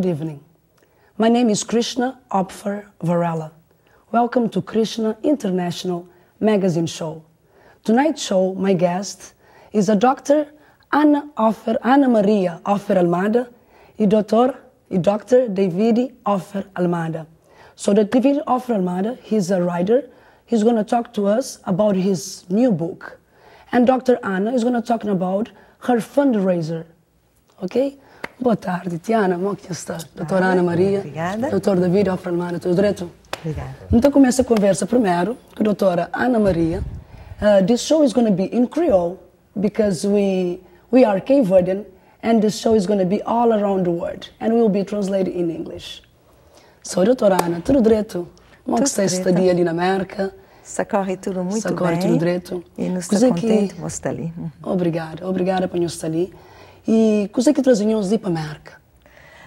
Good evening. My name is Krishna Opfer Varela. Welcome to Krishna International Magazine Show. Tonight's show, my guest is a Dr. Ana, Offer, Maria Offer Almada e Dr. Dr. David Offer Almada. So the David Offer Almada, he's a writer. He's going to talk to us about his new book. And Dr. Ana is going to talk about her fundraiser. Ok? Boa tarde, Tiana. Como é que está? Doutora Ana Maria. Obrigada. Doutor David Almada, tudo direito? Obrigada. Então começa a conversa primeiro com a doutora Ana Maria. Uh, this show is going to be in Creole because we we are Cape Verdean and this show is going to be all around the world and will be translated in English. So, doutora Ana, tudo direito? Como é que Tudo está a direito. estadia ali na América? Se corre tudo muito Se corre bem. tudo direito. E nos está que- contente por estar ali. Obrigada, obrigada por nos estar ali. E coisa que trazemos de para a América?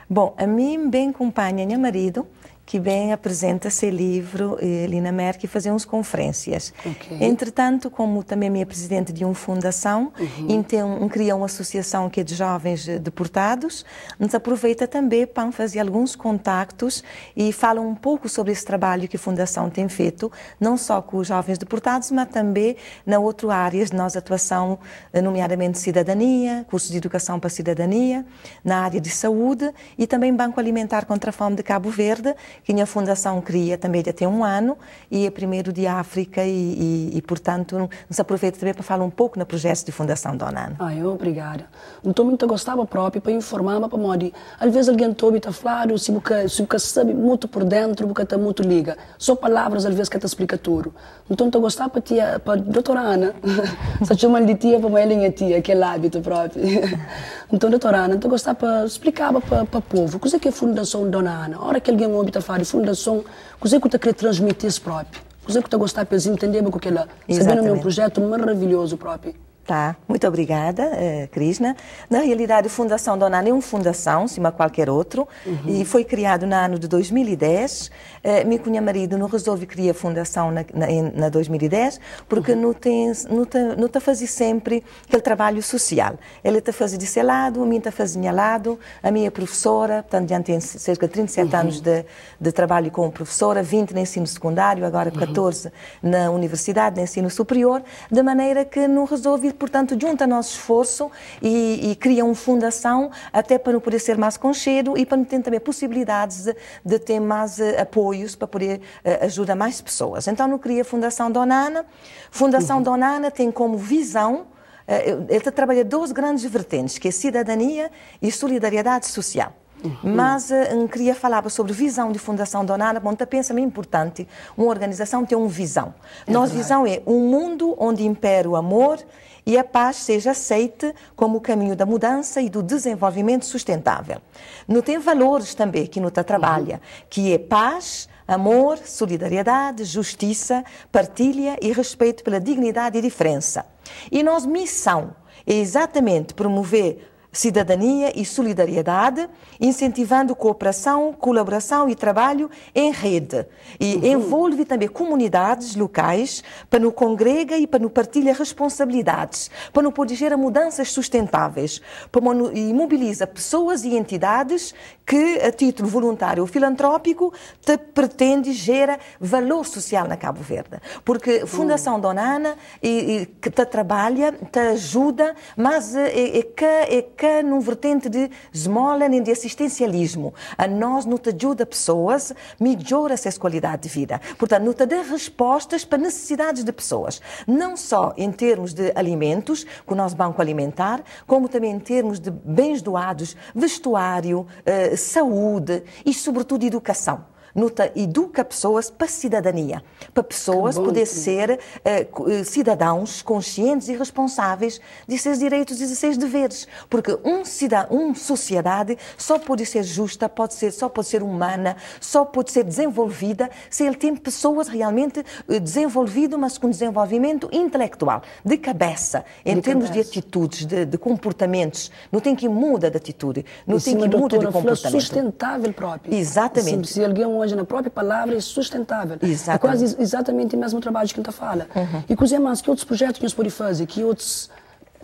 Bom, a mim bem acompanha meu marido, que bem apresenta seu livro eh, ali na América e fazer umas conferências. Ok. Entretanto, como também minha presidente de uma fundação, então cria uma associação que é de jovens eh, deportados, nos aproveita também para fazer alguns contactos e fala um pouco sobre esse trabalho que a fundação tem feito, não só com os jovens deportados, mas também na outras áreas de nossa atuação, eh, nomeadamente cidadania, cursos de educação para cidadania, na área de saúde e também Banco Alimentar contra a Fome de Cabo Verde, que a fundação cria também já tem um ano e é primeiro de África e, e, e, portanto, nos aproveita também para falar um pouco no projeto de Fundação Dona Ana. Ai, obrigada. Então, muito gostava próprio para informar, para modo, às vezes alguém tobe está falando, se você se sabe muito por dentro, você está muito liga. Só palavras, às vezes, que te explica tudo. Então, eu gostava para tia, para a doutora Ana, só chama de tia, para ela é tia, que é hábito próprio. Então, doutora Ana, eu gostava para explicar para para o povo, o que é a Fundação Dona Ana? A hora que alguém ouve falar de fundação, o que é que você quer transmitir isso próprio? O que você gostava para entender o é lá? Sabendo um Exatamente. projeto maravilhoso próprio. Tá, muito obrigada, eh, Krishna. Na realidade, a Fundação Dona Ana é uma fundação, cima qualquer outro, e foi criado no ano de 2010. Eh, meu cunha marido não resolve criar a fundação na, na, na 2010, porque não tem, não tá, não tá fazer sempre aquele trabalho social. Ele está fazendo de seu lado, a minha está fazendo de lado, a minha é professora, portanto, já tem cerca de 37 anos de, de trabalho como professora, 20 no ensino secundário, agora 14 na universidade, no ensino superior, de maneira que não resolve, portanto, junta nosso esforço e, e cria uma fundação até para não poder ser mais conchedo e para não ter também possibilidades de, de ter mais eh, apoios para poder eh, ajudar mais pessoas. Então, não cria a Fundação Dona Ana. Fundação Dona Ana tem como visão eh, ele trabalha duas grandes vertentes, que é cidadania e solidariedade social. Mas eh, eu queria falar sobre visão de Fundação Dona Ana. Bom, pensa bem importante, uma organização tem uma visão. Nossa visão é um mundo onde impera o amor e a paz seja aceite como o caminho da mudança e do desenvolvimento sustentável. Não tem valores também que Nuta trabalha, que é paz, amor, solidariedade, justiça, partilha e respeito pela dignidade e diferença. E nossa missão é exatamente promover cidadania e solidariedade, incentivando cooperação, colaboração e trabalho em rede. E envolve também comunidades locais para no congrega e para no partilha responsabilidades, para no poder gerar mudanças sustentáveis, para no, e mobiliza pessoas e entidades que, a título voluntário ou filantrópico, te pretende gerar valor social na Cabo Verde. Porque Fundação Dona Ana e, e, que te trabalha, te ajuda, mas é, é que é que num vertente de esmola nem de assistencialismo. A nós não te ajuda pessoas, melhora essa qualidade de vida. Portanto, não te dá respostas para necessidades de pessoas. Não só em termos de alimentos, com o nosso banco alimentar, como também em termos de bens doados, vestuário, eh, saúde e, sobretudo, educação. Nuta educa pessoas para a cidadania, para pessoas poder ser eh, cidadãos conscientes e responsáveis de seus direitos e de seus deveres. Porque um cida, uma sociedade só pode ser justa, pode ser, só pode ser humana, só pode ser desenvolvida se ele tem pessoas realmente eh, desenvolvidas, mas com desenvolvimento intelectual, de cabeça, em De termos cabeça. de atitudes, de, de comportamentos. Não tem que muda de atitude, não Em tem que muda de comportamento. sustentável próprio. Exatamente. Se, se alguém hoje na própria palavra é sustentável. Exatamente. É quase exatamente o mesmo trabalho que a gente fala. Uhum. E coisa mais, que outros projetos que a gente pode fazer? Que outros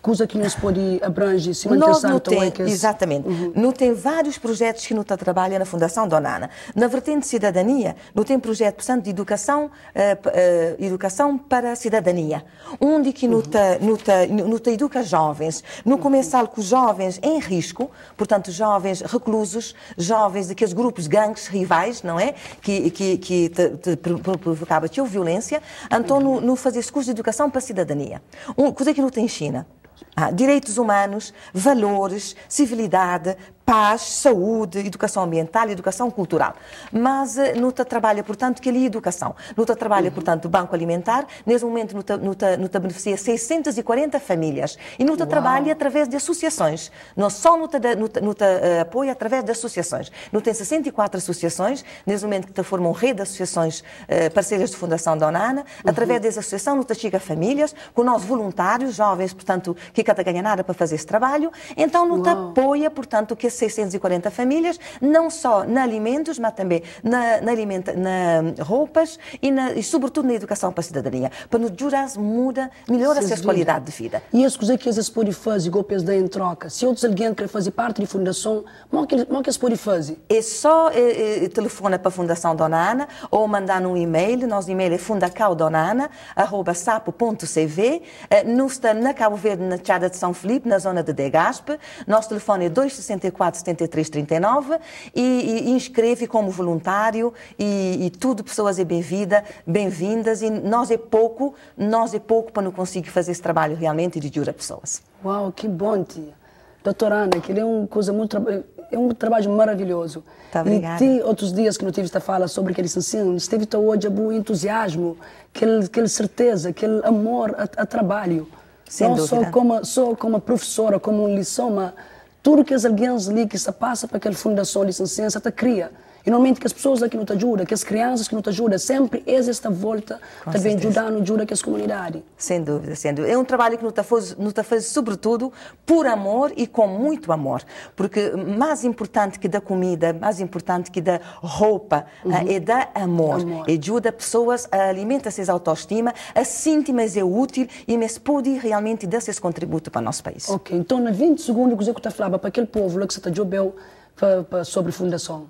coisa que nos pode abranger, se manter Nós não santo tem, é exatamente, Uhum. não tem vários projetos que não está trabalha na Fundação Donana. Na vertente de cidadania, não tem projeto, portanto, de educação, p- eh, educação para a cidadania, onde que não não está, não está educa jovens, no começar com jovens em risco, portanto, jovens reclusos, jovens daqueles grupos gangues rivais, não é? Que, que, que te, te pro- pro- provocava violência, então, no, no fazer esse curso de educação para a cidadania. Um, coisa que não tem em China. Ah, direitos humanos, valores, civilidade, paz, saúde, educação ambiental, educação cultural. Mas eh, Nuta trabalha, portanto, que ali educação. Nuta trabalha, portanto, o Banco Alimentar. Nesse momento, Nuta, Nuta, Nuta beneficia 640 famílias. E Nuta trabalha através de associações. Não só Nuta, Nuta, Nuta eh, apoia através de associações. Nuta tem 64 associações, nesse momento que formam rede de associações eh, parceiras de Fundação Donana. Através dessa associação, Nuta chega a famílias, com nós voluntários, jovens, portanto, que cada ganha nada para fazer esse trabalho. Então, Nuta apoia, portanto, que esses 640 famílias, não só na alimentos, mas também na, na, alimenta, na roupas e, na, e, sobretudo, na educação para a cidadania. Para nos jurar, muda, melhora a sua qualidade de vida. E as coisas que eles podem fazer, golpes daí em troca, se outros alguém quer fazer parte de fundação, como é que como é que eles podem fazer? É só eh, eh, telefona para a Fundação Dona Ana ou mandar um e-mail. Nosso e-mail é fundacaudonana.sapo.cv. Eh, Nós está na Cabo Verde, na Chada de São Felipe, na zona de Degaspe. Nosso telefone é 264 73 39 e, e inscreve como voluntário e, e tudo pessoas é bem-vinda, bem-vindas e nós é pouco, nós é pouco para não conseguir fazer esse trabalho realmente de jura pessoas. Uau, que bom, tia. Doutora Ana, que ele é uma coisa muito é um trabalho maravilhoso. Tá, obrigada. E tem outros dias que não tive esta fala sobre aquele ensino, esteve tão hoje o entusiasmo, aquele, aquele certeza, aquele amor a, a trabalho. Sem não dúvida. só como só como professora, como lição, mas tudo que as alguém ali que se passa para aquela fundação licenciança te cria. E normalmente que as pessoas aqui não te ajudam, que as crianças que não te ajudam, sempre é esta volta Com também certeza. ajudando, ajuda que as comunidades. Sem dúvida, sem dúvida. É um trabalho que nos faz, nos faz sobretudo por amor e com muito amor. Porque mais importante que da comida, mais importante que da roupa, ah, é dar amor. Amor. Ajuda pessoas a alimentar-se a autoestima, a sentir mas é útil e mas pode realmente dar esse contributo para o nosso país. Ok, então, na 20 segundos, que você falava para aquele povo lá que você está jogando sobre fundação?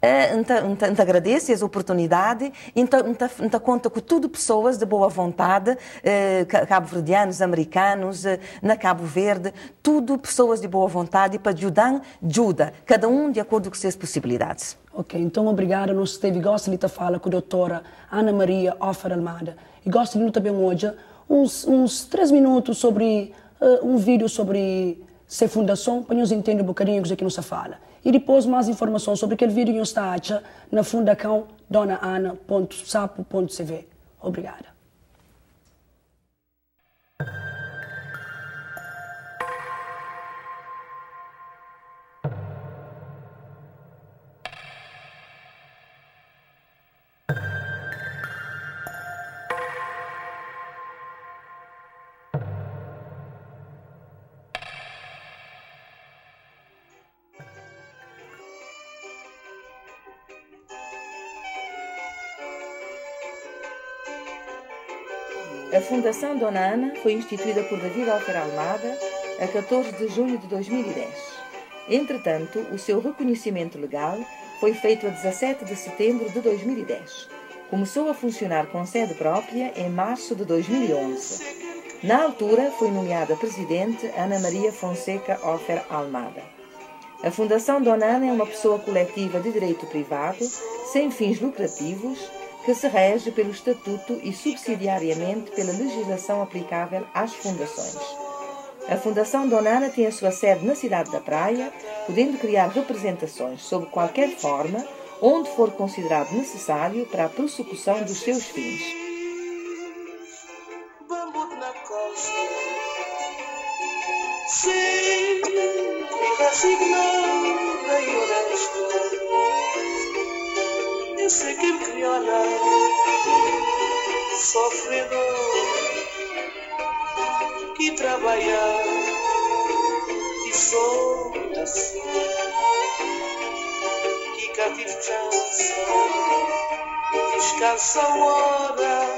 É, então, então agradeço essa oportunidade, então, então, conta com tudo pessoas de boa vontade, eh, ca- cabo-verdianos, americanos, eh, na Cabo Verde, tudo pessoas de boa vontade para ajudar, ajuda, cada um de acordo com suas possibilidades. Ok, então obrigada. Nós teve gosto de falando com a doutora Ana Maria Offer Almada. E gosto de também hoje uns, uns três minutos sobre eh, um vídeo sobre ser fundação, para nós entender um bocadinho o que nos fala. E depois mais informação sobre aquele vídeo que está acha na fundação donaana.sapo.cv. Obrigada. Fundação Dona Ana foi instituída por David Alfer Almada a 14 de julho de 2010. Entretanto, o seu reconhecimento legal foi feito a 17 de setembro de 2010. Começou a funcionar com sede própria em março de 2011. Na altura, foi nomeada presidente Ana Maria Fonseca Offer Almada. A Fundação Dona Ana é uma pessoa coletiva de direito privado, sem fins lucrativos, que se rege pelo Estatuto e subsidiariamente pela legislação aplicável às fundações. A Fundação Dona Ana tem a sua sede na cidade da Praia, podendo criar representações sob qualquer forma, onde for considerado necessário para a prossecução dos seus fins. Me criola, sofredor, que trabalha e sonha assim. Que nunca tive chance. Descansa hora.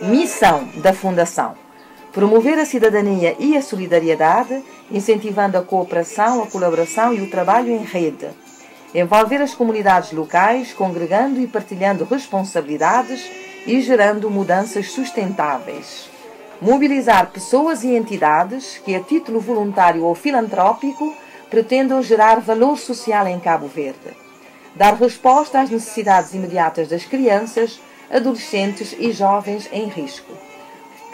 Missão da Fundação: promover a cidadania e a solidariedade, incentivando a cooperação, a colaboração e o trabalho em rede. Envolver as comunidades locais, congregando e partilhando responsabilidades e gerando mudanças sustentáveis. Mobilizar pessoas e entidades que, a título voluntário ou filantrópico, pretendam gerar valor social em Cabo Verde. Dar resposta às necessidades imediatas das crianças, adolescentes e jovens em risco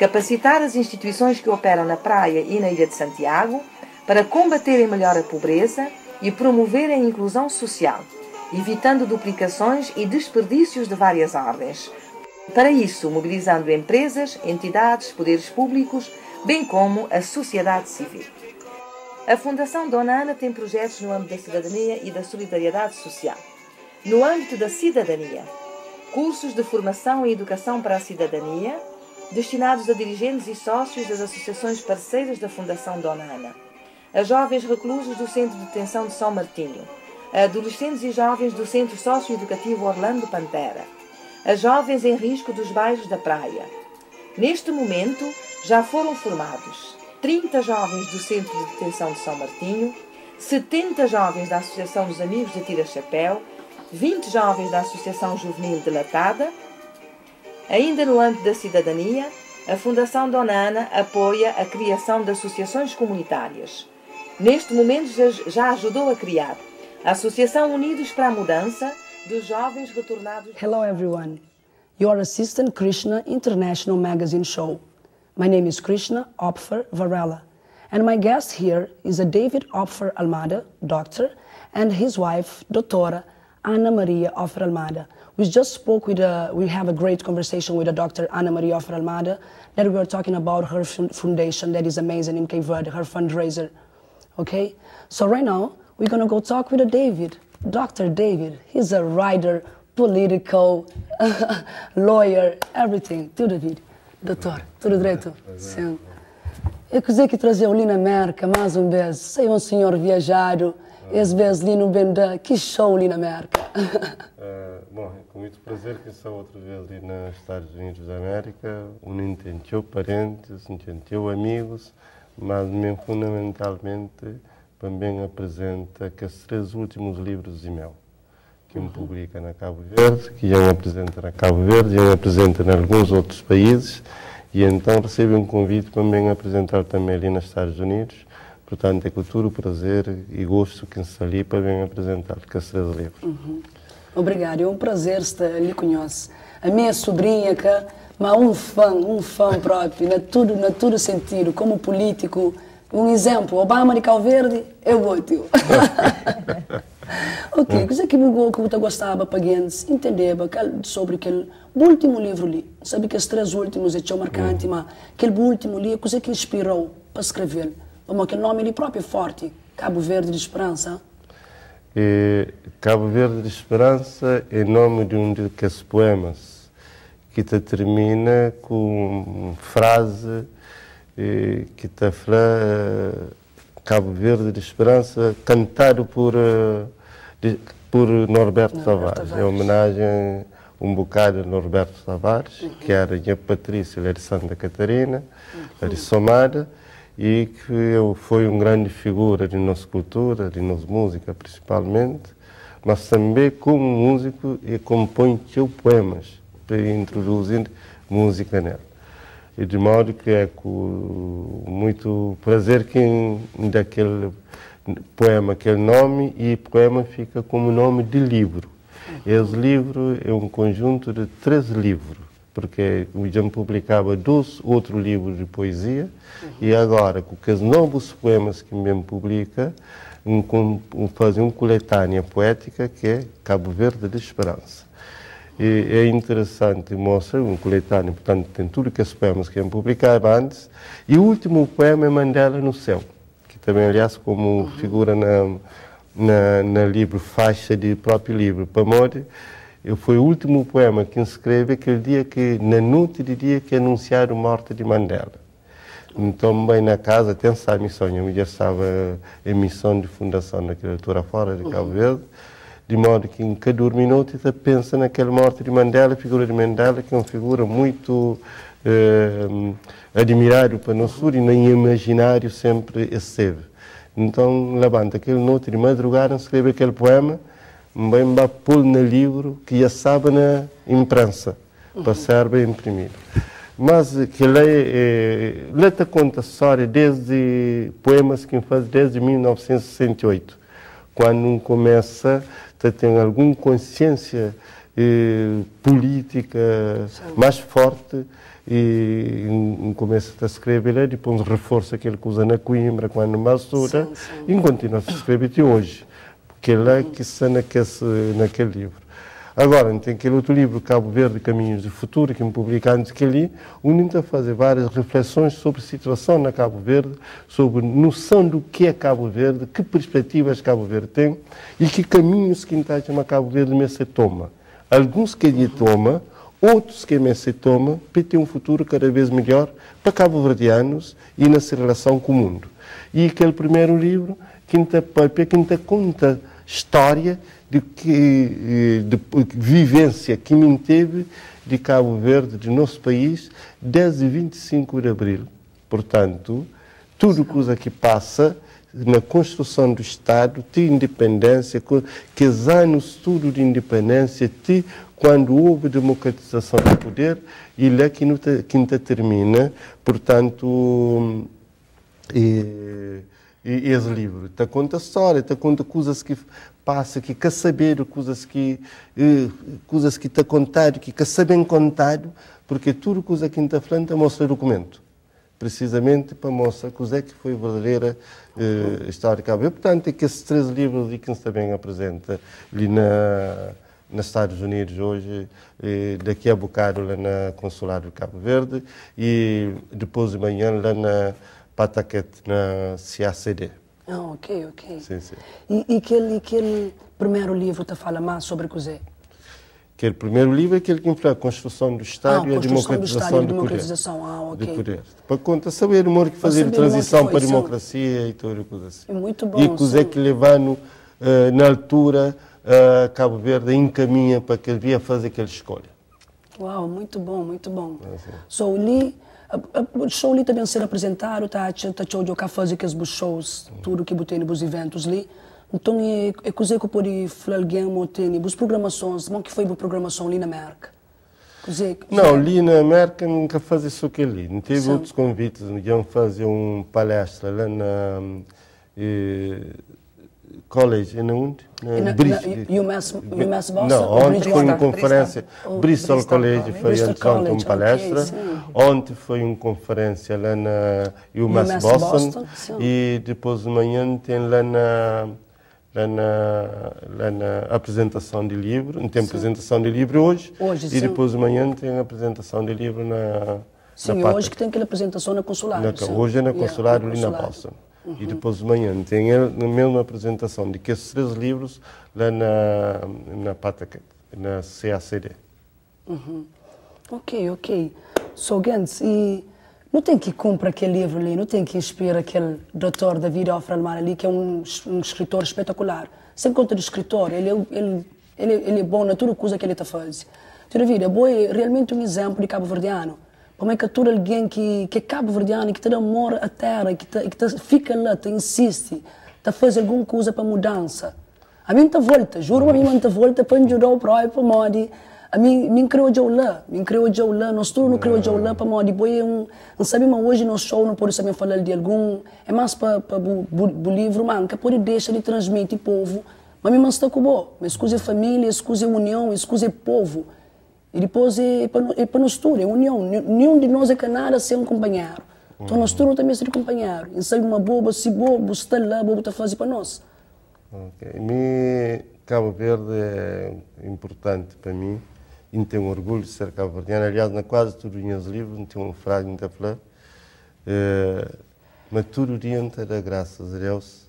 capacitar as instituições que operam na praia e na Ilha de Santiago para combaterem melhor a pobreza e promover a inclusão social, evitando duplicações e desperdícios de várias ordens. Para isso, mobilizando empresas, entidades, poderes públicos, bem como a sociedade civil. A Fundação Dona Ana tem projetos no âmbito da cidadania e da solidariedade social. No âmbito da cidadania, cursos de formação e educação para a cidadania, destinados a dirigentes e sócios das associações parceiras da Fundação Dona Ana, a jovens reclusos do Centro de Detenção de São Martinho, a adolescentes e jovens do Centro Socioeducativo Orlando Pantera, a jovens em risco dos bairros da praia. Neste momento, já foram formados 30 jovens do Centro de Detenção de São Martinho, 70 jovens da Associação dos Amigos de Tira Chapéu, 20 jovens da Associação Juvenil Delatada, Ainda no âmbito da cidadania, a Fundação Dona Ana apoia a criação de associações comunitárias. Neste momento já- ajudou a criar a Associação Unidos para a Mudança dos Jovens Retornados. Hello, everyone. Your assistant Krishna International Magazine Show. My name is Krishna Opfer Varela, and my guest here is a David Opfer Almada, doctor, and his wife, Doutora Ana Maria Opfer Almada. We just spoke with a, we have a great conversation with a Dr. Ana Maria Opfer Almada that we were talking about her foundation that is amazing in Cape Verde, her fundraiser. Okay? So right now, we're gonna go talk with David, Dr. David. He's a writer, political, lawyer, everything. Tudo, David. Doutor, tudo direito? Sim. Eu queria que trazer o Lina Merca mais um vez. Sei um senhor viajado, esse vez Lino Benda. Que show, Lina Merca. Ah, bom, é com muito prazer que estou outra vez ali nos Estados Unidos da América, unindo teu parentes, teu amigos, mas mesmo fundamentalmente também apresenta que os três últimos livros de mel que um publica na Cabo Verde, que eu apresenta na Cabo Verde, eu apresenta em alguns outros países, e então recebe um convite para também apresentar também ali nos Estados Unidos. Portanto, é o prazer e gosto que está ali para bem apresentar que três livros. Obrigado, é um prazer estar ali conheço. A minha sobrinha, que, mas um fã, um fã próprio, na tudo, na tudo sentido, como político. Um exemplo, Obama de Cabo Verde, eu vou, tio. ok, coisa que me que eu gostava para gente entender sobre aquele último livro ali. Sabe que os três últimos é tão marcante, mas aquele último ali, coisa que inspirou para escrever. Como aquele nome ali próprio é forte, Cabo Verde de Esperança. E Cabo Verde de Esperança é nome de um desses poemas que te termina com uma frase eh, que te fala eh, Cabo Verde de Esperança cantado por eh, de- por Norberto Tavares. É Tavares. homenagem um bocado a Norberto Tavares, que era a Patrícia, ele é de Santa Catarina, é de Somada, e que foi uma grande figura de nossa cultura, de nossa música principalmente, mas também como músico e compõe seus poemas, para introduzir música nele. E de modo que é com muito prazer que daquele poema, aquele nome, e o poema fica como nome de livro. Esse livro é um conjunto de três livros, porque eu já publicava dois outros livros de poesia, e agora, com os novos poemas que me publica, um, um, fazer uma coletânea poética que é Cabo Verde de Esperança. É interessante, mostra um coletâneo, portanto, tem tudo que os poemas que eu publicava antes. E o último poema é Mandela no Céu, que também, aliás, como figura na, na, na livro, faixa de próprio livro, Pamode, eu foi o último poema que escreve aquele dia que, na noite de dia que anunciaram a morte de Mandela. Então, bem na casa, tem essa missão. A mulher estava em missão de fundação naquela altura fora de Cabo Verde, de modo que em cada minuto você pensa naquela morte de Mandela, a figura de Mandela, que é uma figura muito eh, admirável para nós e nem imaginário sempre esteve. Então, levanta aquele noite de madrugada, escreve aquele poema, bem vai pôr no livro que já sabe na imprensa, para ser bem imprimido. Mas que lê, eh, lê conta a história desde poemas que faz desde 1968, quando começa a ter alguma consciência eh, política mais forte e um começa a escrever lá, depois reforça aquilo que usa na Coimbra, quando mastura, e continua a escrever até hoje, porque é lá que está naquele, naquele livro. Agora, tem aquele outro livro, Cabo Verde, Caminhos do Futuro, que me publicado antes que li, unindo a fazer várias reflexões sobre a situação na Cabo Verde, sobre noção do que é Cabo Verde, que perspectivas Cabo Verde tem e que caminhos que a Cabo Verde me se toma. Alguns que ele toma, outros que me se toma, para ter um futuro cada vez melhor para cabo-verdianos e nessa relação com o mundo. E aquele primeiro livro, quinta, quinta conta história de, que, de, de vivência que me teve de Cabo Verde, de nosso país, desde 25 de abril. Portanto, tudo coisa que passa na construção do Estado, de independência, que anos tudo de independência, de quando houve democratização do poder, e lá que quinta termina, portanto, e, e esse livro? Está conta história, está conta coisas que passa, que quer saber coisas que eh, coisas que está contado, que quer saber contado, porque tudo coisa que está falando mostra documento, precisamente para mostrar coisa é que foi verdadeira eh, história Cabo Portanto, é que esses três livros que Dickens também apresenta ali na nos Estados Unidos hoje, eh, daqui a bocado lá na Consulado de Cabo Verde e depois de manhã lá na Pataquete, na CACD. Ah, ok, ok. Sim, sim. E, e aquele, aquele primeiro livro te fala mais sobre que Aquele primeiro livro é aquele que influi a construção do Estado ah, e a democratização do, do democratização. poder. Ah, okay. De poder. Para conta, saber o humor que fazer transição para a democracia e tudo coisa. É muito bom. E coisa que levando uh, na altura uh, Cabo Verde encaminha para que ele venha fazer aquela escolha. Uau, muito bom, muito bom. É, so, ali o show ali também ser apresentado, tá, tá show de fazer aqueles shows, tudo que botei nos eventos ali. Então, é, é coisa que eu pude falar alguém, tem, as programações, como que foi a programação ali na América? Não, ali na América nunca fazia isso que ali. Não teve Sim. outros convites, iam fazer uma palestra lá na... Eh, College, em onde? Na, UMass, UMass Boston? Não, ontem foi uma conferência, Bristol, Bristol, Bristol College foi Bristol antes ontem uma palestra, okay, ontem foi uma conferência lá na UMass, UMass Boston, Boston e depois de manhã tem lá na, lá na, lá na apresentação de livro, tem sim. apresentação de livro hoje, hoje e sim. depois de manhã tem apresentação de livro na Sim, na hoje que tem aquela apresentação na consulado. Na, hoje é na consulado yeah, ali na Boston. Uhum. E depois de manhã tem a mesma apresentação de que esses três livros lá na, na Pataquet, na CACD. Uhum. Ok, ok. So, Gantz, e não tem que comprar aquele livro ali, não tem que inspirar aquele doutor David Ofralmar ali, que é um, um escritor espetacular. Sem conta de escritor, ele, é ele, ele, ele é bom na tudo coisa que ele está fazendo. Tira vida, é realmente um exemplo de cabo-verdiano como é que atura alguém que, que é cabo-verdiano, que te amor à terra, que, te, que te fica lá, te insiste, te faz alguma coisa para mudança. A mim te volta, juro a mim te volta para ajudar o próprio para modi. A mim me criou de lá, me criou de lá, nós tudo não criou de lá para modi. Boi um, não sabemos hoje no show não pode saber falar de algum, é mais para para o livro manca, pode deixar de transmitir povo. Mas me está com bom, mas escuse família, escuse união, escuse povo. E depois é, é para nós tudo, é união. Nenhum de nós é nada sem um companheiro. Então nós tudo também ser companheiro. E sai uma boba, se bobo, se está lá, bobo está fazendo para nós. Ok. Me, Cabo Verde é importante para mim. E tenho orgulho de ser cabo-verdiano. Aliás, na quase todos os meus livros, não tenho frase muito a falar. É, mas tudo orienta da graças a Deus,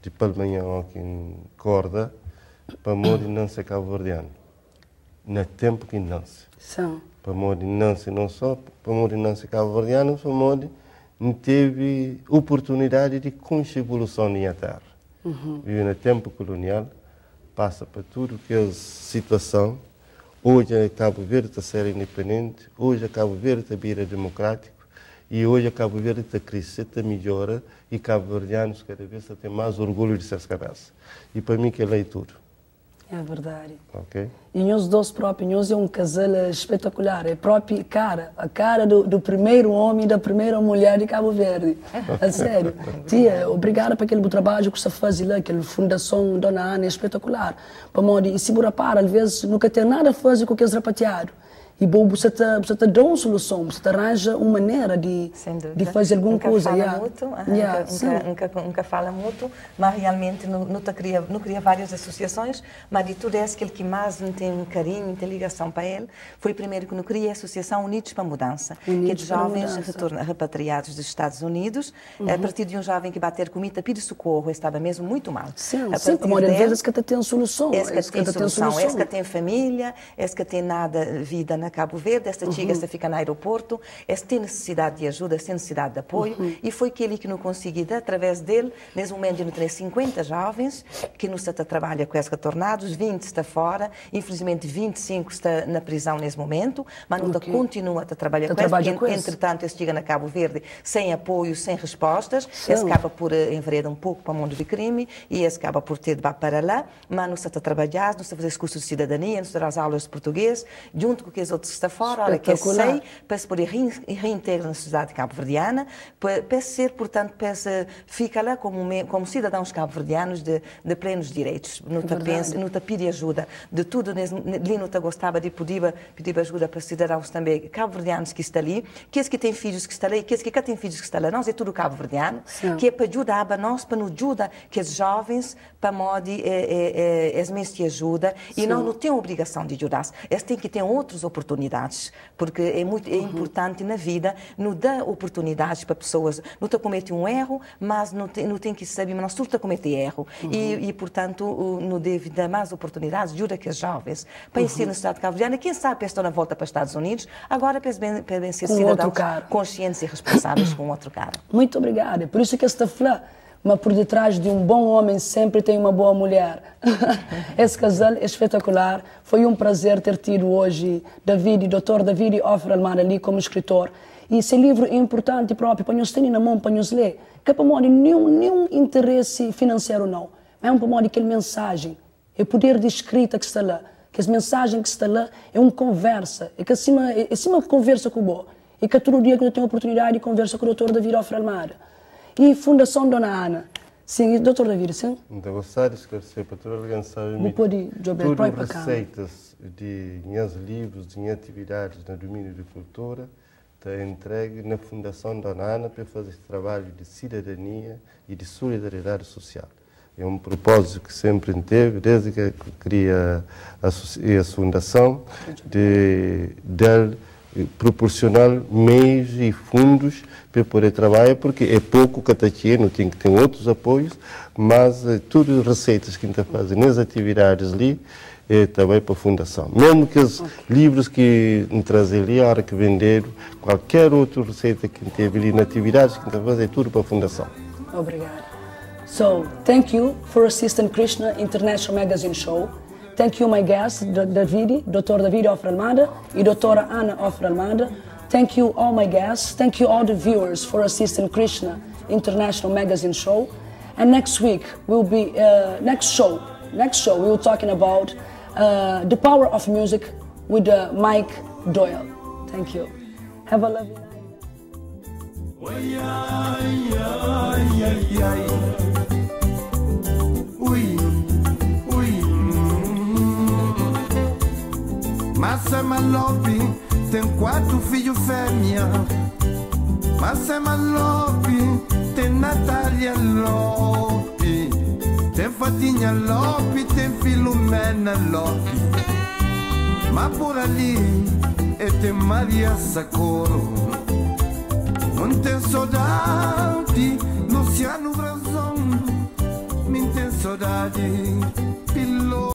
de Palmanhão aqui em Corda, para morrer não ser cabo-verdiano no tempo que nasce. São. Para morrer nasce não só nasce cabo-verdiano, não teve oportunidade de conhecer a evolução da minha terra. Vive no tempo colonial, passa por tudo que é situação. Hoje a Cabo Verde está sendo independente, hoje a Cabo Verde está vira democrático e hoje a Cabo Verde está crescendo, está melhora e cabo-verdianos cada vez têm mais orgulho de ser cabeça. E para mim que é tudo, É verdade. ok? E nós dois próprios, nós é um casal espetacular. É a própria cara, a cara do, do primeiro homem e da primeira mulher de Cabo Verde. A sério. Tia, obrigada por aquele trabalho que você faz lá, aquela fundação Dona Ana, é espetacular. Para e se para, às vezes, nunca tem nada a fazer com aqueles rapateados. E bom, você te, você te dá uma solução, você te arranja uma maneira de, de fazer alguma nunca coisa. Fala yeah. muito, ah, Yeah, nunca, nunca, nunca, fala muito, mas realmente não, não, cria, não cria várias associações, mas de tudo é aquele que mais não tem carinho, tem ligação para ele. Foi o primeiro que não cria a Associação Unidos para a Mudança, que é Unidos de jovens. Uhum. retorna, repatriados dos Estados Unidos, a partir de um jovem que bater comida, pedir socorro, estava mesmo muito mal. Sim, A sim, como às vezes que até tem solução. esse que esse tem solução, esse que tem família, esse que tem nada vida na Cabo Verde, esta chica esta fica no aeroporto, esse tem necessidade de ajuda, tem necessidade de apoio, e foi aquele que não consegui dar, através dele, nesse momento eu tenho 50 jovens, que não está a trabalhar com esses retornados, 20 está fora, infelizmente 25 está na prisão nesse momento, mas não Ok. continua a trabalhar Tá com eles, porque, esse. entretanto, esse chega na Cabo Verde sem apoio, sem respostas, Sim. esse acaba por eh, envereda um pouco para o mundo do crime e esse acaba por ter de ir para lá, mas não está a trabalhar, não está a fazer esse curso de cidadania, não está a aulas de português, junto com os outros que está fora, olha, que é sei, para se poder rein- reintegrar na sociedade cabo-verdiana, para, para ser, portanto, para se, fica lá como, como cidadãos cabo-verdianos de, de plenos direitos. Não te pede ajuda de tudo, ali te gostava de pedir, pedir ajuda para cidadãos também cabo-verdianos que estão ali, que esse que tem filhos que estão ali, que esse que cá tem filhos que estão lá, nós é tudo cabo-verdiano, Sim. que é para ajudar a nós, para nos ajudar, que os jovens, para modo, é, é, é, as mães te ajuda, e nós não temos obrigação de ajudar, eles têm que ter outras oportunidades, porque é muito é importante na vida, não dá oportunidades para pessoas, não te comete um erro, mas não tem, não tem que saber, mas nós tudo comete erro, e, e, portanto, não deve dar mais oportunidades, ajuda que os jovens, para ensinar na sociedade cabo-verdiana, quem sabe para estão na volta para os Estados Unidos, agora para bem, para bem ser Com cidadãos conscientes e responsáveis com outro cara. Muito obrigada. Por isso que esta flor, mas por detrás de um bom homem sempre tem uma boa mulher. Esse casal é espetacular. Foi um prazer ter tido hoje David, Dr. David Offer Almada ali como escritor. E esse livro é importante próprio para nós terem na mão, para nos ler. Que é para nós nenhum, nenhum interesse financeiro não. É um para nós aquele mensagem. É o poder de escrita que está lá. Que as mensagens que está lá é uma conversa. É que acima, é acima conversa com o bom. E que todo dia que eu tenho a oportunidade de conversa com o Dr. David Offer Almada. E Fundação Dona Ana. Sim, doutor David, sim? Então, gostaria de esclarecer para toda Vou pôr Jobel, tudo receitas de minhas livros, de minhas atividades no domínio de cultura, está entregue na Fundação Dona Ana para fazer esse trabalho de cidadania e de solidariedade social. É um propósito que sempre teve, desde que cria a, asso- a fundação, de dar proporcionar meios e fundos para poder trabalhar, porque é pouco não tem que ter outros apoios, mas eh, tudo as receitas que a gente faz nas atividades ali, é também para a fundação. Mesmo que os livros que a gente traz ali, a hora que vender, qualquer outra receita que teve ali, na atividades que a gente faz, é tudo para a fundação. Obrigada. So, thank you for assisting Krishna International Magazine Show. Thank you, my guests, Davide, Dr. Davide Almada e Doutora Ana Offer Almada. Thank you, all my guests. Thank you, all the viewers, for assisting Krishna International Magazine Show. And next week, we'll be, uh, next show, next show, we will talking about uh, the power of music with uh, Mike Doyle. Thank you. Have a lovely night. Massema Lopes tem quatro filhos fêmea. Massema Lopes tem Natália Lopes. Tem Fatinha Lopes, tem Filomena Lopes. Mas por ali é tem Maria Sacoro. Não tem saudade, Luciano Brazão. Me tem saudade, piloto.